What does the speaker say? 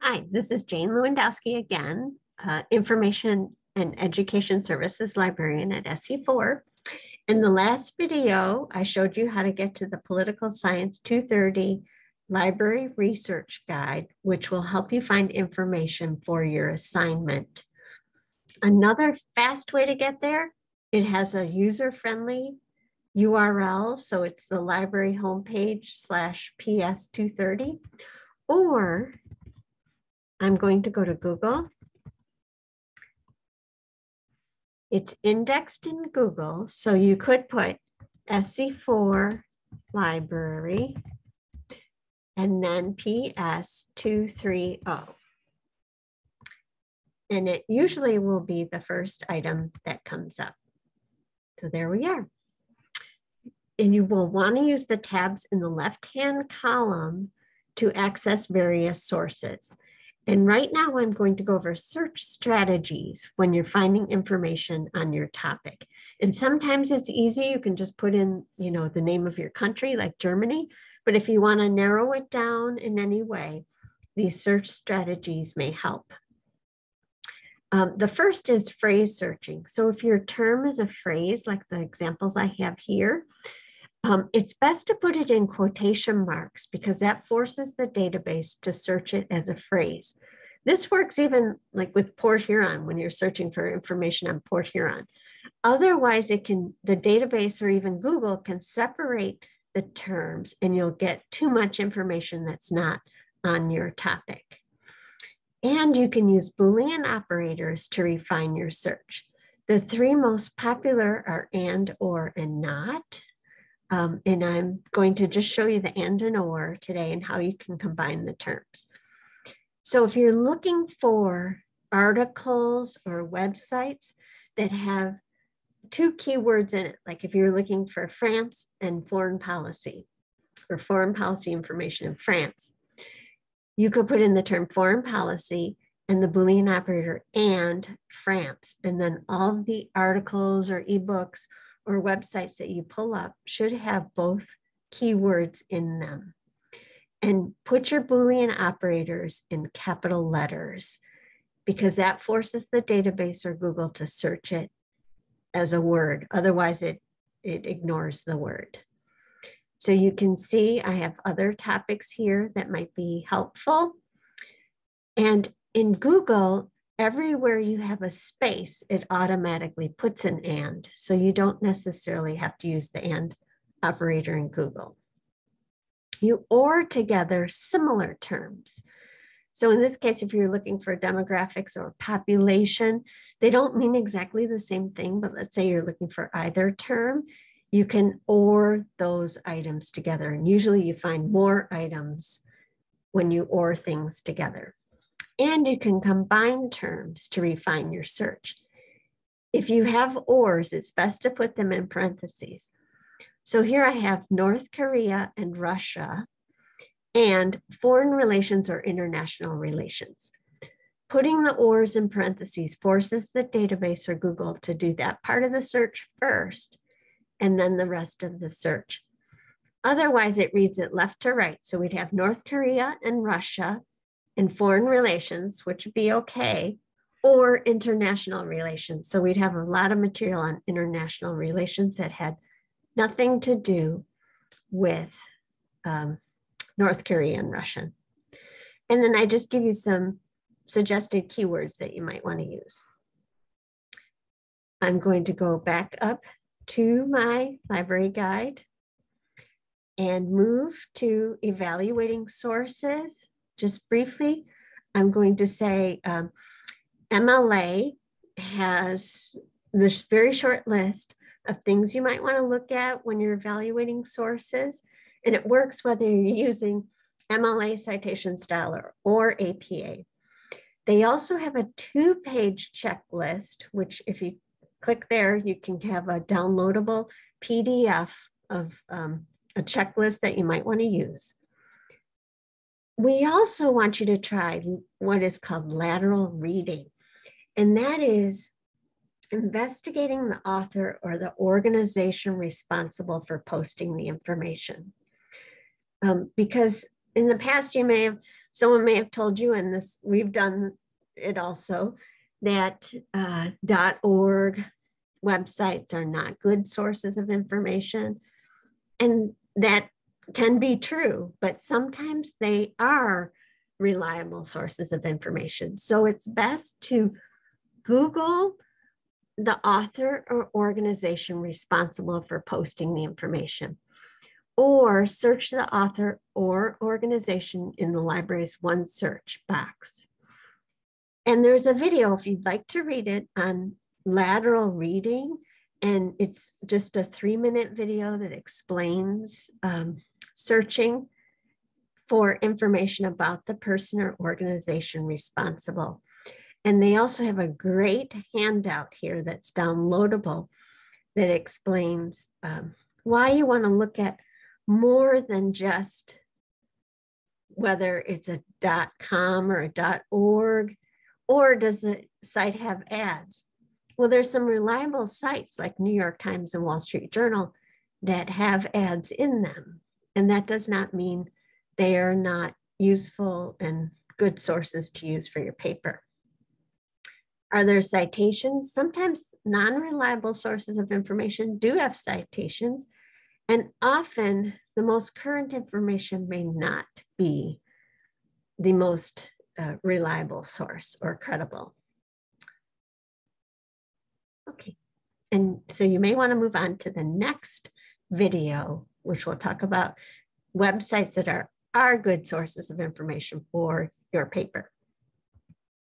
Hi, this is Jane Lewandowski again, uh, Information and Education Services Librarian at SC4. In the last video, I showed you how to get to the Political Science 230 Library Research Guide, which will help you find information for your assignment. Another fast way to get there, it has a user-friendly URL, so it's the library homepage slash PS230, or I'm going to go to Google. It's indexed in Google, so you could put SC4 library and then PS230. And it usually will be the first item that comes up. So there we are. And you will want to use the tabs in the left-hand column to access various sources. And right now I'm going to go over search strategies when you're finding information on your topic. And sometimes it's easy, you can just put in, you know, the name of your country like Germany. But if you want to narrow it down in any way, these search strategies may help. Um, the first is phrase searching. So if your term is a phrase, like the examples I have here, um, it's best to put it in quotation marks because that forces the database to search it as a phrase. This works even like with Port Huron when you're searching for information on Port Huron. Otherwise, it can the database or even Google can separate the terms and you'll get too much information that's not on your topic. And you can use Boolean operators to refine your search. The three most popular are and, or, and not. Um, and I'm going to just show you the and and or today and how you can combine the terms. So if you're looking for articles or websites that have two keywords in it, like if you're looking for France and foreign policy or foreign policy information in France, you could put in the term foreign policy and the Boolean operator and France, and then all the articles or ebooks or websites that you pull up should have both keywords in them. And put your Boolean operators in capital letters because that forces the database or Google to search it as a word. Otherwise, it, it ignores the word. So you can see I have other topics here that might be helpful. And in Google, everywhere you have a space, it automatically puts an and. So you don't necessarily have to use the and operator in Google. You or together similar terms. So in this case, if you're looking for demographics or population, they don't mean exactly the same thing, but let's say you're looking for either term, you can or those items together. And usually you find more items when you or things together and you can combine terms to refine your search. If you have ors, it's best to put them in parentheses. So here I have North Korea and Russia and foreign relations or international relations. Putting the ors in parentheses forces the database or Google to do that part of the search first and then the rest of the search. Otherwise, it reads it left to right. So we'd have North Korea and Russia in foreign relations, which would be okay, or international relations. So we'd have a lot of material on international relations that had nothing to do with um, North Korea and Russian. And then I just give you some suggested keywords that you might want to use. I'm going to go back up to my library guide and move to evaluating sources just briefly, I'm going to say um, MLA has this very short list of things you might want to look at when you're evaluating sources. And it works whether you're using MLA citation style or APA. They also have a two page checklist, which if you click there, you can have a downloadable PDF of um, a checklist that you might want to use we also want you to try what is called lateral reading, and that is investigating the author or the organization responsible for posting the information. Um, because in the past, you may have, someone may have told you, and this, we've done it also, that uh, .org websites are not good sources of information. And that can be true, but sometimes they are reliable sources of information. So it's best to Google the author or organization responsible for posting the information or search the author or organization in the library's one search box. And there's a video if you'd like to read it on lateral reading. And it's just a three minute video that explains um, searching for information about the person or organization responsible. And they also have a great handout here that's downloadable that explains um, why you want to look at more than just whether it's a dot .com or a dot .org, or does the site have ads? Well, there's some reliable sites like New York Times and Wall Street Journal that have ads in them. And that does not mean they are not useful and good sources to use for your paper. Are there citations? Sometimes non-reliable sources of information do have citations, and often the most current information may not be the most uh, reliable source or credible. Okay, and so you may want to move on to the next video, which we'll talk about websites that are, are good sources of information for your paper.